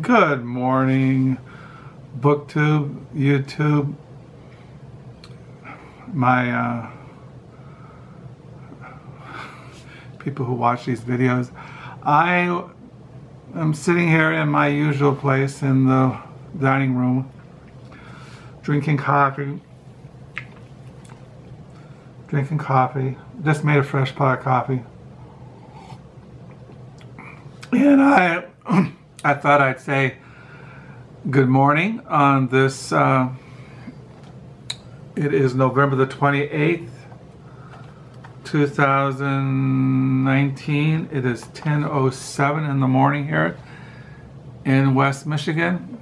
Good morning, BookTube, YouTube, my uh, people who watch these videos. I am sitting here in my usual place in the dining room, drinking coffee, drinking coffee. Just made a fresh pot of coffee. And I I thought I'd say good morning on this. Uh, it is November the 28th, 2019. It is 10.07 in the morning here in West Michigan.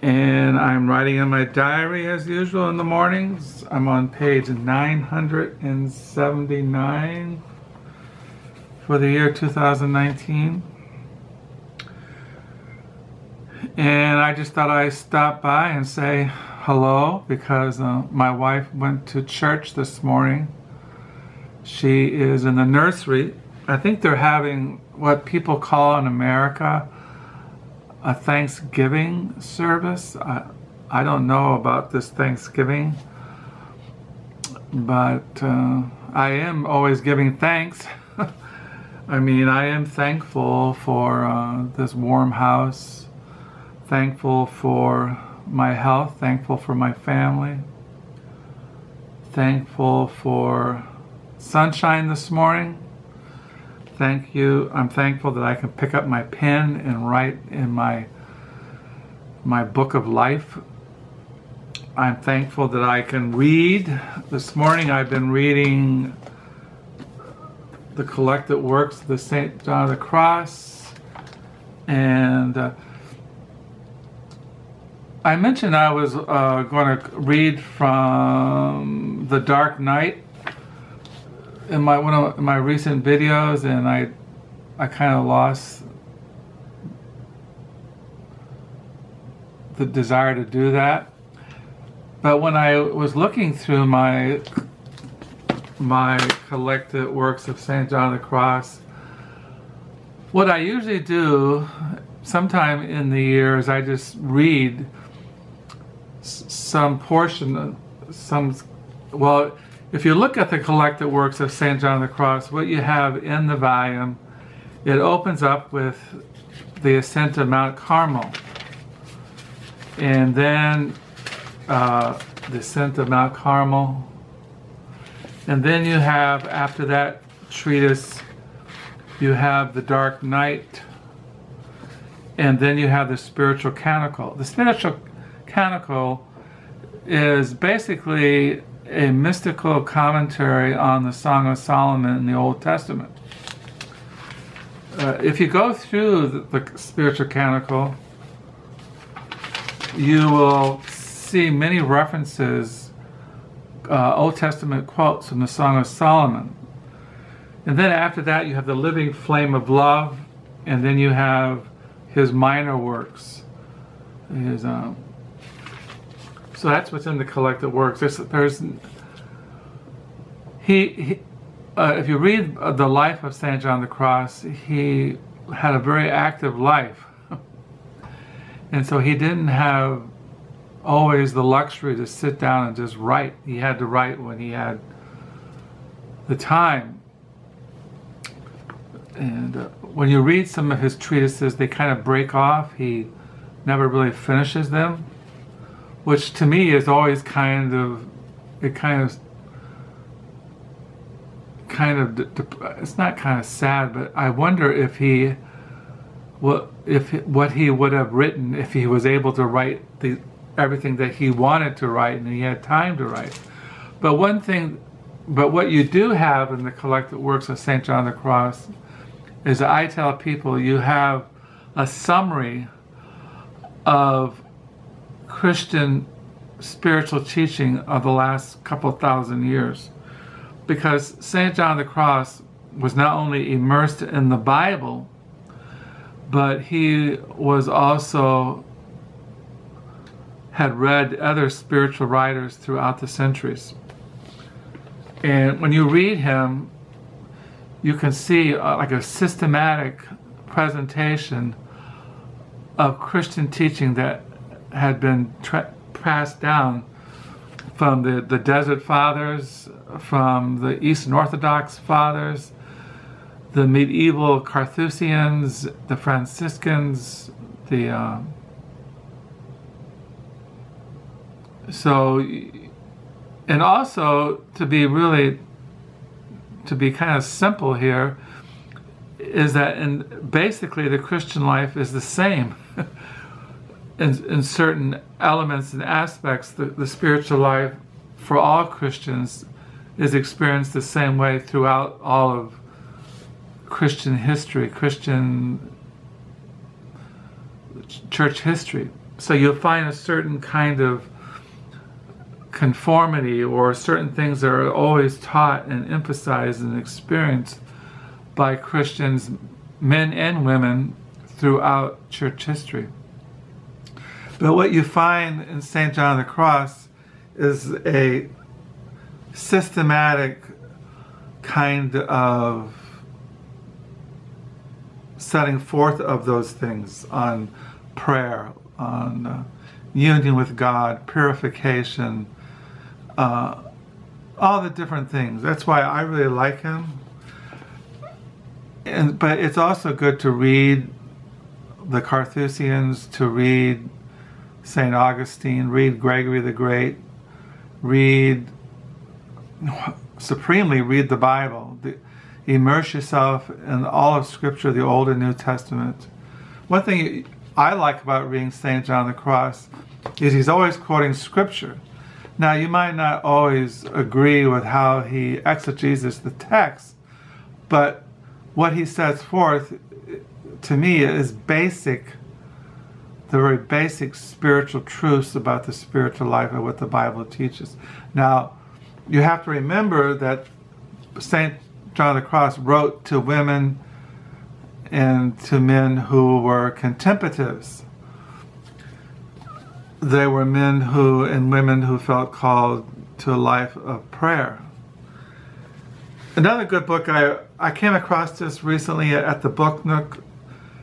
And I'm writing in my diary as usual in the mornings. I'm on page 979 for the year 2019. And I just thought I'd stop by and say hello because uh, my wife went to church this morning. She is in the nursery. I think they're having what people call in America a Thanksgiving service. I, I don't know about this Thanksgiving, but uh, I am always giving thanks. I mean, I am thankful for uh, this warm house thankful for my health, thankful for my family, thankful for sunshine this morning. Thank you. I'm thankful that I can pick up my pen and write in my my book of life. I'm thankful that I can read. This morning I've been reading the collected works of the St. John of the Cross and uh, I mentioned I was uh, going to read from The Dark Night in my one of my recent videos, and I I kind of lost the desire to do that. But when I was looking through my my collected works of St. John the Cross, what I usually do sometime in the year is I just read some portion, of some, well, if you look at the collected works of St. John of the Cross, what you have in the volume, it opens up with the ascent of Mount Carmel. And then uh, the ascent of Mount Carmel. And then you have, after that treatise, you have the Dark Night. And then you have the Spiritual Canticle. The Spiritual Canticle is basically a mystical commentary on the Song of Solomon in the Old Testament. Uh, if you go through the, the spiritual canticle, you will see many references, uh, Old Testament quotes from the Song of Solomon. And then after that, you have the living flame of love, and then you have his minor works, his um, so that's what's in the collected works. There's, there's he, he uh, if you read the life of Saint John the Cross, he had a very active life, and so he didn't have always the luxury to sit down and just write. He had to write when he had the time. And uh, when you read some of his treatises, they kind of break off. He never really finishes them which to me is always kind of it kind of kind of it's not kind of sad but i wonder if he what if what he would have written if he was able to write the everything that he wanted to write and he had time to write. But one thing but what you do have in the collected works of st john the cross is i tell people you have a summary of Christian spiritual teaching of the last couple thousand years. Because St. John the Cross was not only immersed in the Bible, but he was also had read other spiritual writers throughout the centuries. And when you read him, you can see uh, like a systematic presentation of Christian teaching that had been passed down from the, the Desert Fathers, from the Eastern Orthodox Fathers, the medieval Carthusians, the Franciscans, the uh, so and also to be really to be kind of simple here is that in basically the Christian life is the same in, in certain elements and aspects the, the spiritual life for all Christians is experienced the same way throughout all of Christian history, Christian church history. So you'll find a certain kind of conformity or certain things that are always taught and emphasized and experienced by Christians, men and women, throughout church history. But what you find in St. John of the Cross is a systematic kind of setting forth of those things on prayer, on uh, union with God, purification, uh, all the different things. That's why I really like him. And but it's also good to read the Carthusians, to read Saint Augustine, read Gregory the Great, read supremely read the Bible. The, immerse yourself in all of Scripture, the Old and New Testament. One thing I like about reading St. John the Cross is he's always quoting Scripture. Now, you might not always agree with how he exegeses the text, but what he sets forth to me is basic, the very basic spiritual truths about the spiritual life and what the Bible teaches. Now, you have to remember that St. John of the Cross wrote to women and to men who were contemplatives they were men who and women who felt called to a life of prayer. Another good book I I came across this recently at the Book Nook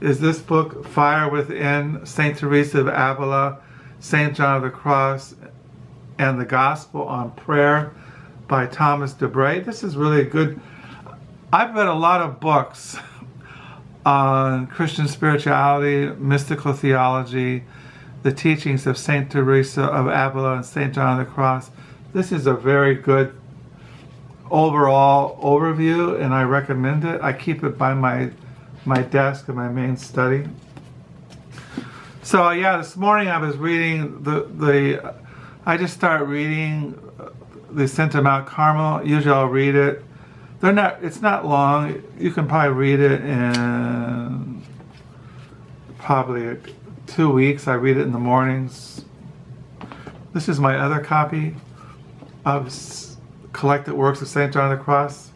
is this book Fire Within Saint Teresa of Avila, Saint John of the Cross, and the Gospel on Prayer by Thomas Dubay. This is really a good. I've read a lot of books on Christian spirituality, mystical theology, the teachings of Saint Teresa of Avila and Saint John of the Cross. This is a very good overall overview, and I recommend it. I keep it by my my desk in my main study. So yeah, this morning I was reading the the. I just start reading uh, the Ascent of Mount Carmel. Usually I'll read it. They're not. It's not long. You can probably read it in probably two weeks. I read it in the mornings. This is my other copy of Collected Works of St. John of the Cross.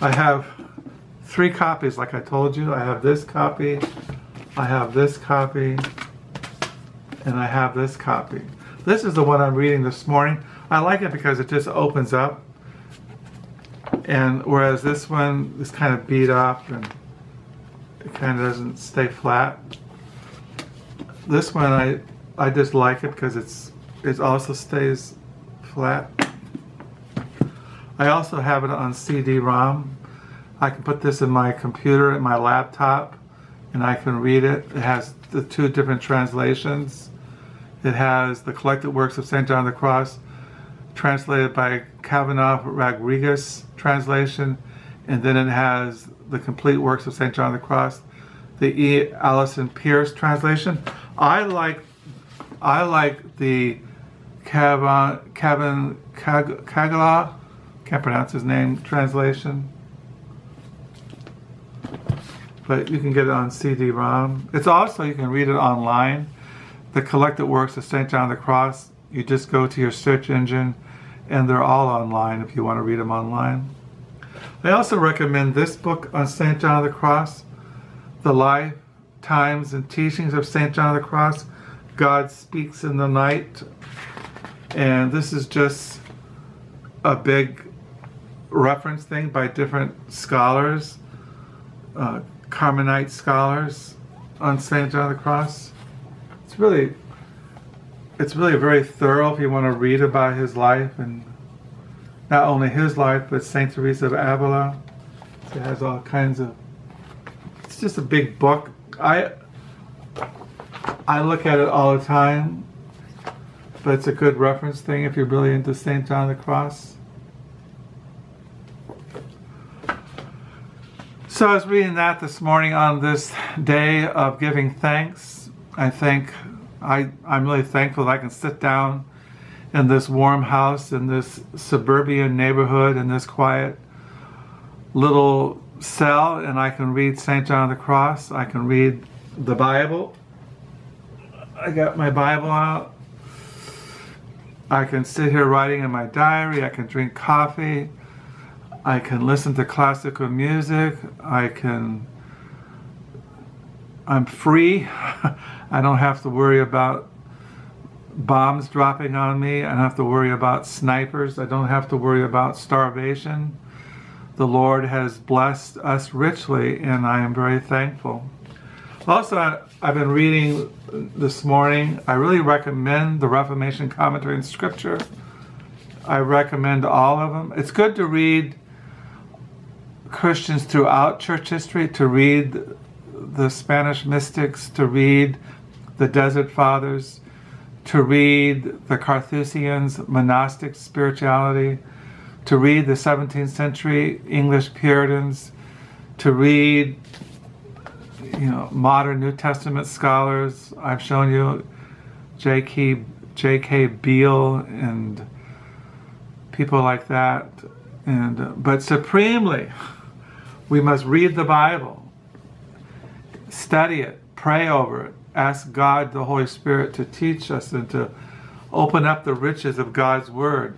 I have three copies, like I told you. I have this copy, I have this copy, and I have this copy. This is the one I'm reading this morning. I like it because it just opens up. And whereas this one is kind of beat up and it kind of doesn't stay flat this one I I just like it because it's it also stays flat. I also have it on CD-ROM. I can put this in my computer, in my laptop, and I can read it. It has the two different translations. It has the collected works of St. John of the Cross, translated by Kavanaugh Rodriguez translation, and then it has the complete works of St. John of the Cross, the E. Allison Peers translation. I like I like the Kevin Kagala can't pronounce his name translation, but you can get it on CD-ROM. It's also you can read it online. The collected works of Saint John of the Cross. You just go to your search engine, and they're all online if you want to read them online. I also recommend this book on Saint John of the Cross, The Life times and teachings of St. John of the Cross, God speaks in the night. And this is just a big reference thing by different scholars, uh, Carmelite scholars. on St. John of the Cross. It's really, it's really very thorough if you want to read about his life and not only his life, but St. Teresa of Avila. It has all kinds of, it's just a big book. I, I look at it all the time, but it's a good reference thing if you're really into St. John of the Cross. So I was reading that this morning on this day of giving thanks. I think I, I'm really thankful that I can sit down in this warm house in this suburban neighborhood in this quiet little cell and I can read St. John of the Cross. I can read the Bible. I got my Bible out. I can sit here writing in my diary. I can drink coffee. I can listen to classical music. I can, I'm free. I don't have to worry about bombs dropping on me. I don't have to worry about snipers. I don't have to worry about starvation. The Lord has blessed us richly, and I am very thankful. Also, I've been reading this morning. I really recommend the Reformation Commentary in Scripture. I recommend all of them. It's good to read Christians throughout church history to read the Spanish mystics, to read the Desert Fathers, to read the Carthusians' monastic spirituality, to read the 17th century English Puritans, to read you know modern New Testament scholars. I've shown you J.K. J.K. Beale and people like that, and but supremely we must read the Bible, study it, pray over it, ask God, the Holy Spirit, to teach us and to open up the riches of God's Word.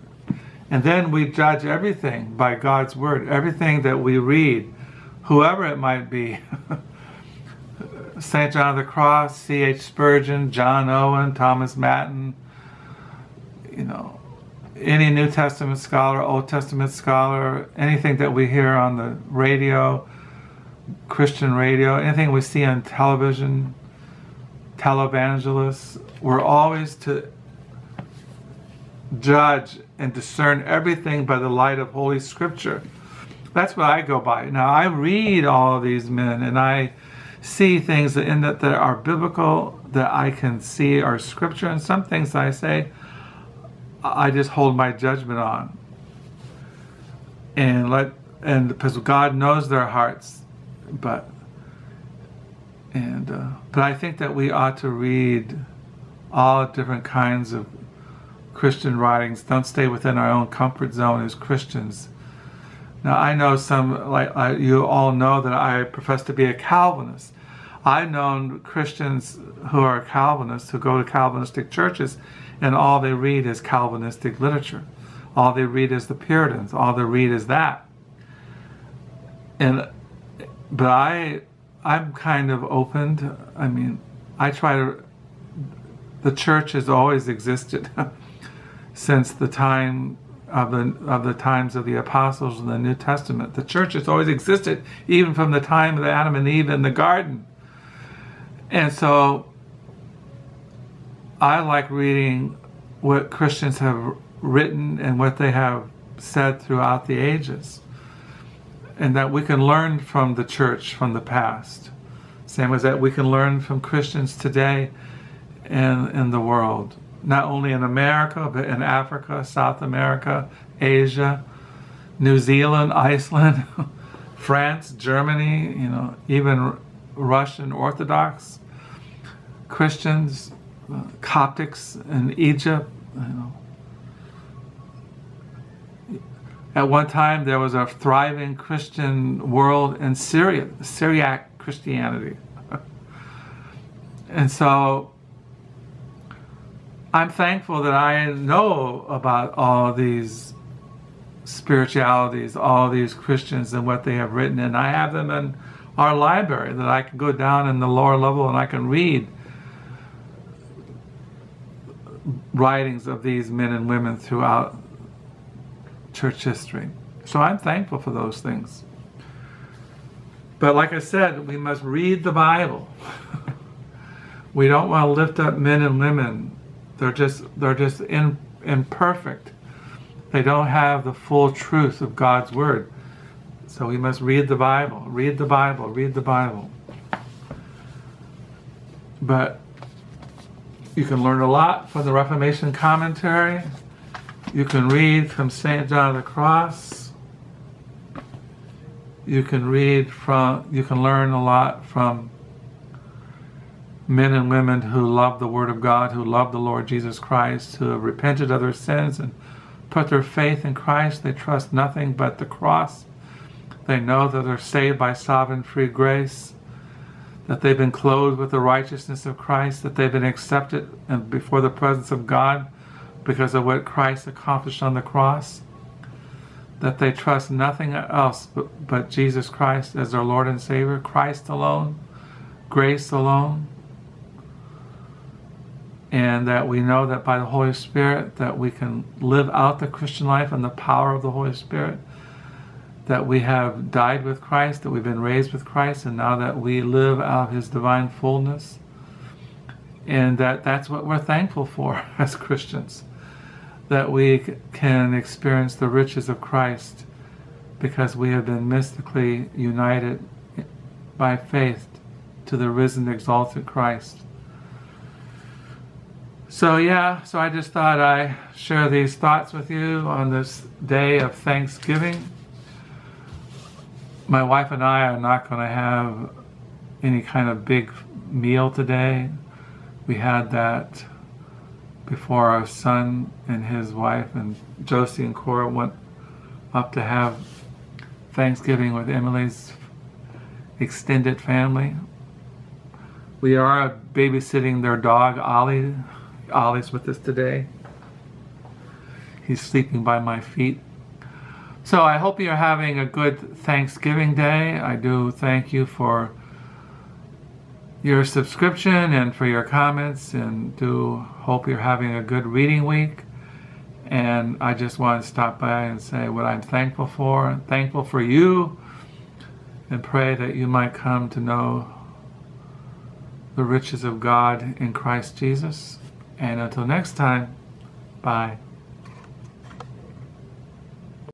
And then we judge everything by God's Word, everything that we read, whoever it might be. St. John of the Cross, C.H. Spurgeon, John Owen, Thomas Merton, you know, any New Testament scholar, Old Testament scholar, anything that we hear on the radio, Christian radio, anything we see on television, televangelists, we're always to judge and discern everything by the light of Holy Scripture. That's what I go by. Now, I read all of these men and I see things in that, that are biblical, that I can see are Scripture, and some things I say, I just hold my judgment on. And let and because God knows their hearts, but and uh, but I think that we ought to read all different kinds of Christian writings. Don't stay within our own comfort zone as Christians. Now I know some like you all know that I profess to be a Calvinist. I've known Christians who are Calvinists who go to Calvinistic churches and all they read is Calvinistic literature. All they read is the Puritans. All they read is that. And but I I'm kind of open to, I mean, I try to the church has always existed since the time of the of the times of the apostles in the New Testament. The church has always existed even from the time of Adam and Eve in the garden. And so I like reading what Christians have written and what they have said throughout the ages. And that we can learn from the church from the past. Same as that we can learn from Christians today and in the world. Not only in America, but in Africa, South America, Asia, New Zealand, Iceland, France, Germany, you know, even Russian Orthodox Christians, uh, Coptics in Egypt. At one time, there was a thriving Christian world in Syria, Syriac Christianity. and so I'm thankful that I know about all these spiritualities, all these Christians and what they have written, and I have them in our library that I can go down in the lower level and I can read writings of these men and women throughout church history. So I'm thankful for those things. But like I said, we must read the Bible. We don't want to lift up men and women. They're just they're just in, imperfect. They don't have the full truth of God's word. So we must read the Bible, read the Bible, read the Bible. But you can learn a lot from the Reformation commentary. You can read from St. John of the Cross. You can read from, you can learn a lot from men and women who love the Word of God, who love the Lord Jesus Christ, who have repented of their sins and put their faith in Christ. They trust nothing but the cross. They know that they're saved by sovereign free grace, that they've been clothed with the righteousness of Christ, that they've been accepted before the presence of God because of what Christ accomplished on the cross, that they trust nothing else but, but Jesus Christ as their Lord and Savior, Christ alone, grace alone, and that we know that by the Holy Spirit that we can live out the Christian life and the power of the Holy Spirit that we have died with Christ, that we've been raised with Christ, and now that we live out of His divine fullness. And that that's what we're thankful for as Christians, that we can experience the riches of Christ because we have been mystically united by faith to the risen, exalted Christ. So, yeah, so I just thought I share these thoughts with you on this day of Thanksgiving my wife and I are not going to have any kind of big meal today. We had that before our son and his wife and Josie and Cora went up to have Thanksgiving with Emily's extended family. We are babysitting their dog, Ollie. Ollie's with us today. He's sleeping by my feet. So I hope you're having a good Thanksgiving Day. I do thank you for your subscription and for your comments and do hope you're having a good reading week. And I just want to stop by and say what I'm thankful for. thankful for you and pray that you might come to know the riches of God in Christ Jesus. And until next time, bye.